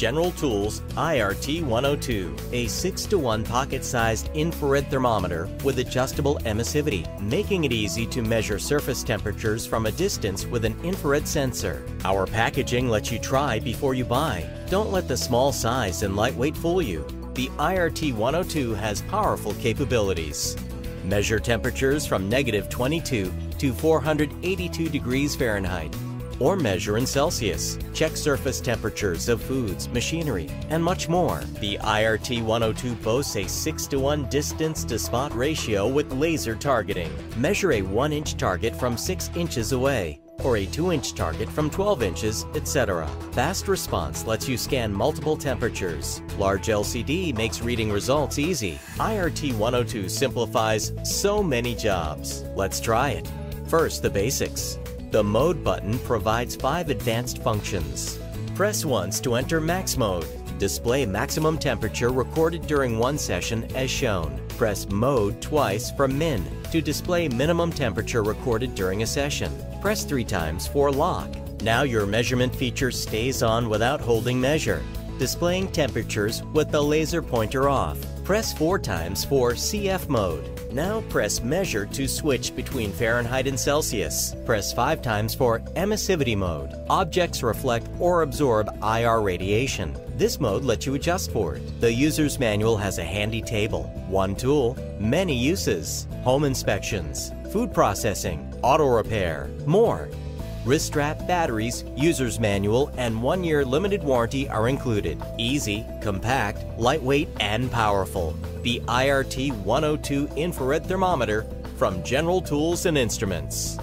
General Tools IRT 102, a 6 to 1 pocket sized infrared thermometer with adjustable emissivity, making it easy to measure surface temperatures from a distance with an infrared sensor. Our packaging lets you try before you buy. Don't let the small size and lightweight fool you. The IRT 102 has powerful capabilities. Measure temperatures from negative 22 to 482 degrees Fahrenheit or measure in Celsius. Check surface temperatures of foods, machinery, and much more. The IRT 102 boasts a 6 to 1 distance to spot ratio with laser targeting. Measure a 1 inch target from 6 inches away or a 2 inch target from 12 inches, etc. Fast response lets you scan multiple temperatures. Large LCD makes reading results easy. IRT 102 simplifies so many jobs. Let's try it. First, the basics. The Mode button provides five advanced functions. Press once to enter Max Mode. Display maximum temperature recorded during one session as shown. Press Mode twice from Min to display minimum temperature recorded during a session. Press three times for Lock. Now your measurement feature stays on without holding measure, displaying temperatures with the laser pointer off. Press four times for CF mode. Now press Measure to switch between Fahrenheit and Celsius. Press 5 times for Emissivity mode. Objects reflect or absorb IR radiation. This mode lets you adjust for it. The user's manual has a handy table, one tool, many uses, home inspections, food processing, auto repair, more. Wrist strap, batteries, user's manual, and one year limited warranty are included. Easy, compact, lightweight, and powerful. The IRT 102 infrared thermometer from General Tools and Instruments.